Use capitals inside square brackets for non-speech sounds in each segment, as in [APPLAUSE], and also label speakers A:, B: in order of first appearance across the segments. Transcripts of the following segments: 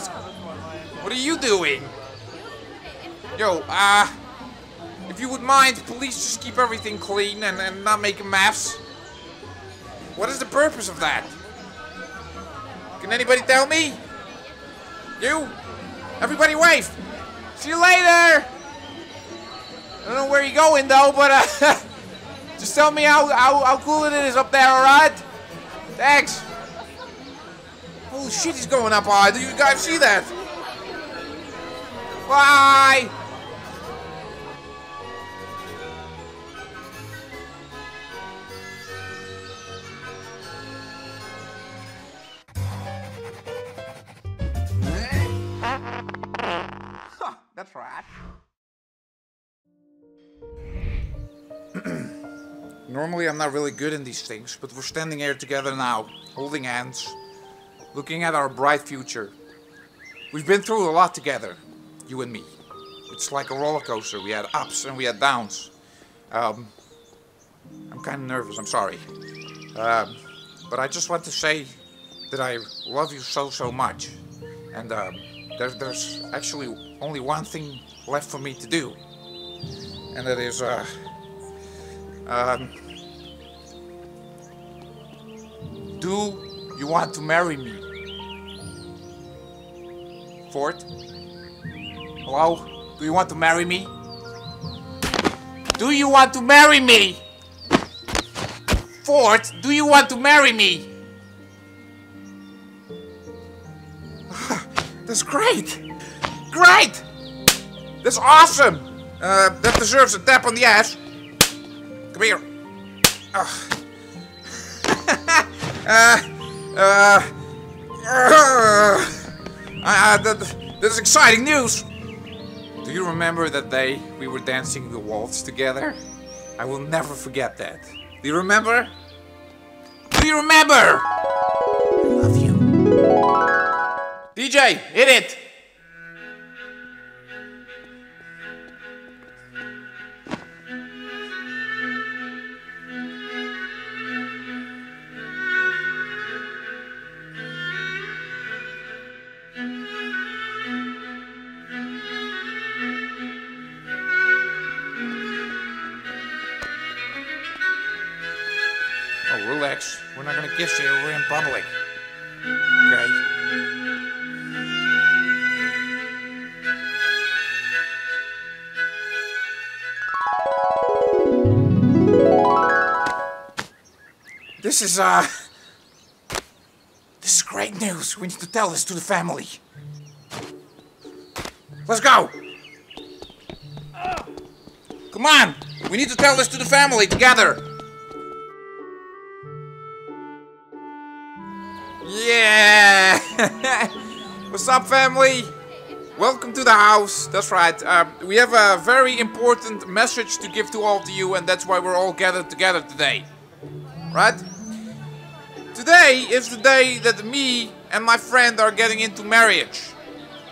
A: What are you doing? Yo, uh, if you would mind, please just keep everything clean and, and not make mess. What is the purpose of that? Can anybody tell me? You? Everybody wave! See you later! I don't know where you're going though, but uh, [LAUGHS] just tell me how, how, how cool it is up there, alright? Thanks. Holy shit, he's going up high. Do you guys see that? Bye! That's right. [CLEARS THROAT] Normally I'm not really good in these things, but we're standing here together now, holding hands, looking at our bright future. We've been through a lot together, you and me. It's like a roller coaster. We had ups and we had downs. Um, I'm kind of nervous, I'm sorry. Um, but I just want to say that I love you so, so much. And um, there's, there's actually only one thing left for me to do. And that is, uh, um, do you want to marry me? Ford? Hello? Do you want to marry me? Do you want to marry me? Ford, do you want to marry me? [LAUGHS] That's great! Great! That's awesome! Uh, that deserves a tap on the ass. Come here. Ugh. [LAUGHS] uh, uh, uh, uh, that, that's exciting news. Do you remember that day we were dancing the waltz together? I will never forget that. Do you remember? Do you remember? I love you. DJ, hit it! We're not gonna kiss you. We're in public. Okay. This is, uh... This is great news. We need to tell this to the family. Let's go! Come on! We need to tell this to the family together! Yeah! [LAUGHS] What's up, family? Welcome to the house. That's right. Uh, we have a very important message to give to all of you, and that's why we're all gathered together today. Right? Today is the day that me and my friend are getting into marriage.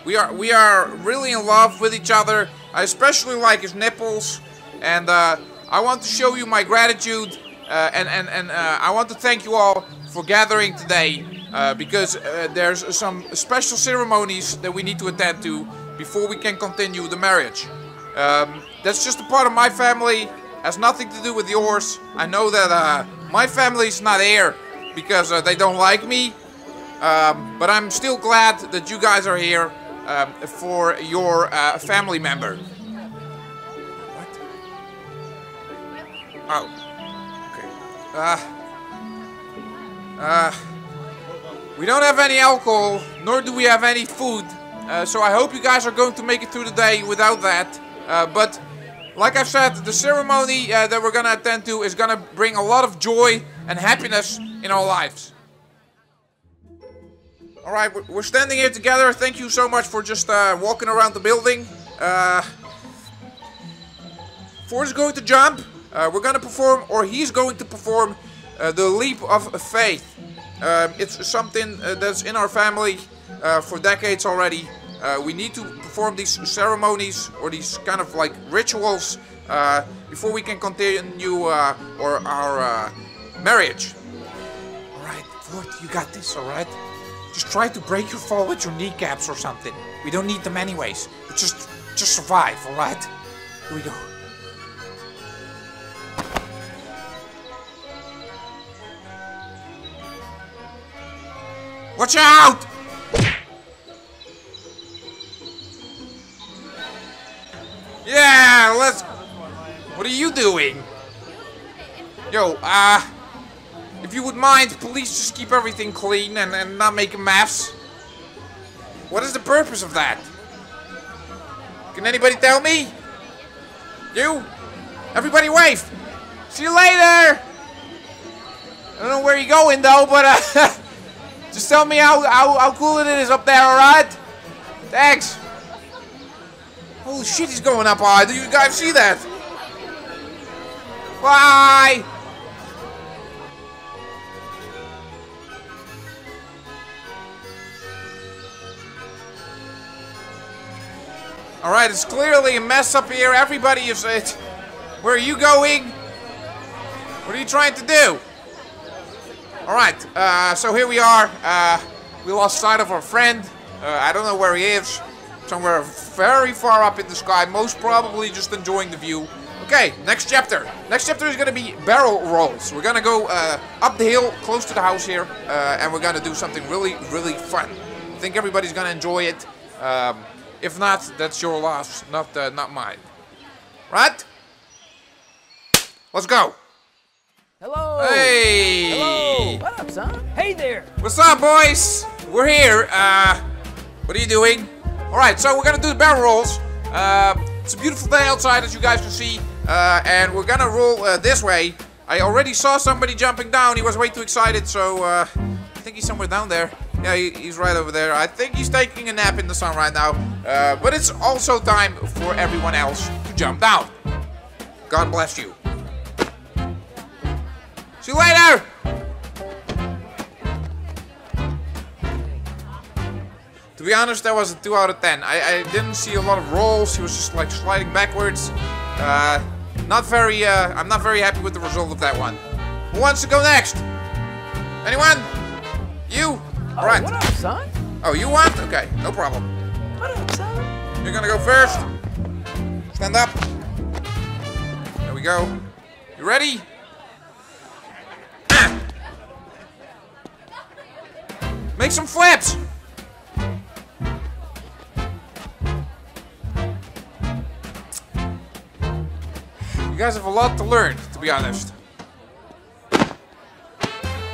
A: We are we are really in love with each other. I especially like his nipples, and uh, I want to show you my gratitude. Uh, and and and uh, I want to thank you all for gathering today uh, because uh, there's some special ceremonies that we need to attend to before we can continue the marriage. Um, that's just a part of my family. Has nothing to do with yours. I know that uh, my family's not here because uh, they don't like me. Um, but I'm still glad that you guys are here um, for your uh, family member. What? Oh. Okay. Uh. Uh. We don't have any alcohol, nor do we have any food. Uh, so I hope you guys are going to make it through the day without that. Uh, but like I said, the ceremony uh, that we're gonna attend to is gonna bring a lot of joy and happiness in our lives. All right, we're- standing here together. Thank you so much for just uh, walking around the building. Uh, Ford is going to jump. Uh, we're going to perform, or he's going to perform, uh, the leap of faith. Um, it's something uh, that's in our family uh, for decades already. Uh, we need to perform these ceremonies or these kind of like rituals before we can continue or our marriage. All right, Ford, you got this. All right. Just try to break your fall with your kneecaps or something. We don't need them anyways. But just, just survive, alright? Here we go. Watch out! Yeah, let's... What are you doing? Yo, uh... If you would mind, please just keep everything clean and, and not make a mess. What is the purpose of that? Can anybody tell me? You? Everybody wave! See you later! I don't know where you're going though, but uh, [LAUGHS] just tell me how, how, how cool it is up there, alright? Thanks. Holy shit, he's going up high. Do you guys see that? Bye! Alright, it's clearly a mess up here. Everybody is it. Where are you going? What are you trying to do? Alright, uh, so here we are. Uh, we lost sight of our friend. Uh, I don't know where he is. Somewhere very far up in the sky. Most probably just enjoying the view. Okay, next chapter. Next chapter is gonna be barrel rolls. We're gonna go uh, up the hill, close to the house here, uh, and we're gonna do something really, really fun. I think everybody's gonna enjoy it. Um, if not, that's your loss, not uh, not mine. Right? Let's go.
B: Hello.
A: Hey.
B: Hello. What up, son? Hey there.
A: What's up, boys? We're here. Uh, what are you doing? All right, so we're gonna do the barrel rolls. Uh, it's a beautiful day outside, as you guys can see, uh, and we're gonna roll uh, this way. I already saw somebody jumping down. He was way too excited, so uh, I think he's somewhere down there. Yeah, he, he's right over there. I think he's taking a nap in the sun right now. Uh, but it's also time for everyone else to jump down. God bless you. See you later! To be honest, that was a 2 out of 10. I, I didn't see a lot of rolls. He was just like sliding backwards. Uh, not very, uh, I'm not very happy with the result of that one. Who wants to go next? Anyone? You?
B: Oh,
A: Alright.
B: What up, son?
A: Oh, you want? Okay, no problem.
B: What up, son?
A: You're gonna go first. Stand up. There we go. You ready? Make some flips. You guys have a lot to learn, to be honest.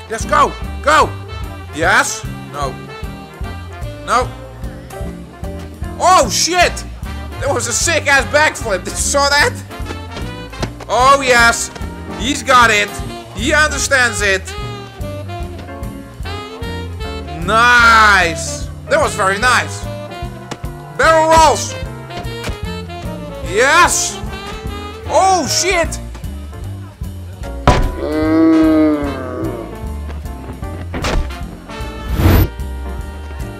A: Yes, go! Go! Yes? No. No. Oh, shit! That was a sick ass backflip. [LAUGHS] Did you saw that? Oh, yes. He's got it. He understands it. Nice. That was very nice. Barrel rolls. Yes. Oh, shit.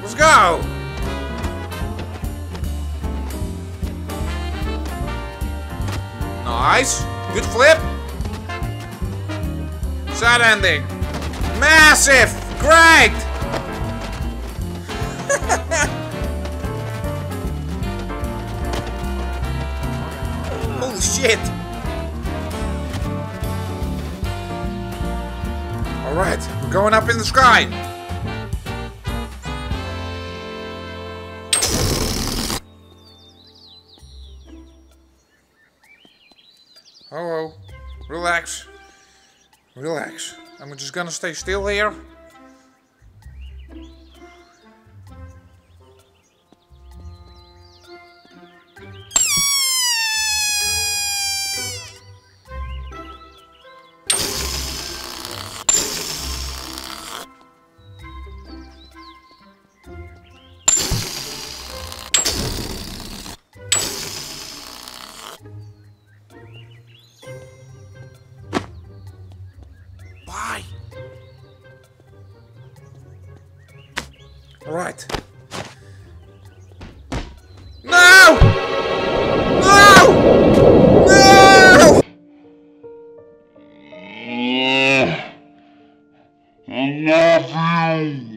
A: Let's go. Nice. Good flip. Side ending. Massive. Great. [LAUGHS] Holy shit. All right, we're going up in the sky. Hello. Relax. Relax. I'm just gonna stay still here. Right. No! No! No! Yeah. I.